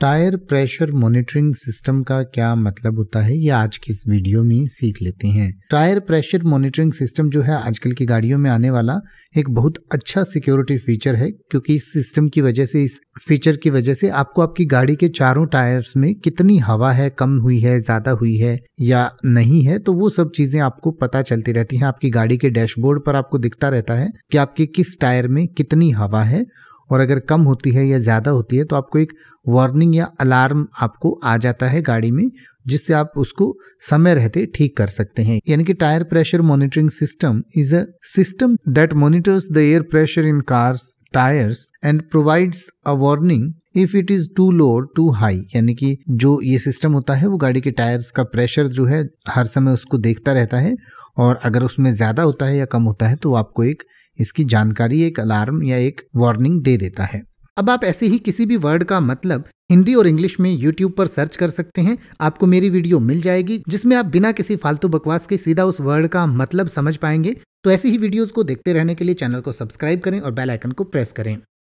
Tyre pressure monitoring system का क्या मतलब होता है, ये आज की इस वीडियो में सीख लेते हैं। टायर प्रेशर मॉनिटरिंग सिस्टम जो है, आजकल की गाड़ियों में आने वाला एक बहुत अच्छा सिक्योरिटी फीचर है, क्योंकि इस सिस्टम की वजह से, इस फीचर की वजह से आपको आपकी गाड़ी के चारों टायर्स में कितनी हवा है, कम हुई है, ज़्यादा हुई है या नहीं है तो वो सब चीज़ें आपको पता चलती रहती है। आपकी गाड़ी के डैशबोर्ड पर आपको दिखता रहता है कि आपके किस टायर में कितनी हवा है और अगर कम होती है या ज़्यादा होती है तो आपको एक वार्निंग या अलार्म आपको आ जाता है गाड़ी में, जिससे आप उसको समय रहते ठीक कर सकते हैं। यानी कि tyre pressure monitoring system is a system that monitors the air pressure in cars tyres and provides a warning if it is too low too high यानी कि जो ये सिस्टम होता है, वो गाड़ी के टायर्स का प्रेशर जो है, हर समय उसको देखता रहता है और अगर उसमें ज़्यादा होता है या कम होता है तो आपको एक इसकी जानकारी, एक अलार्म या एक वार्निंग दे देता है। अब आप ऐसे ही किसी भी वर्ड का मतलब हिंदी और इंग्लिश में यूट्यूब पर सर्च कर सकते हैं। आपको मेरी वीडियो मिल जाएगी, जिसमें आप बिना किसी फालतू बकवास के सीधा उस वर्ड का मतलब समझ पाएँगे। तो ऐसी ही वीडियोस को देखते रहने के लिए चैनल को सब्सक्राइब करें और बेल आइकन को प्रेस करें।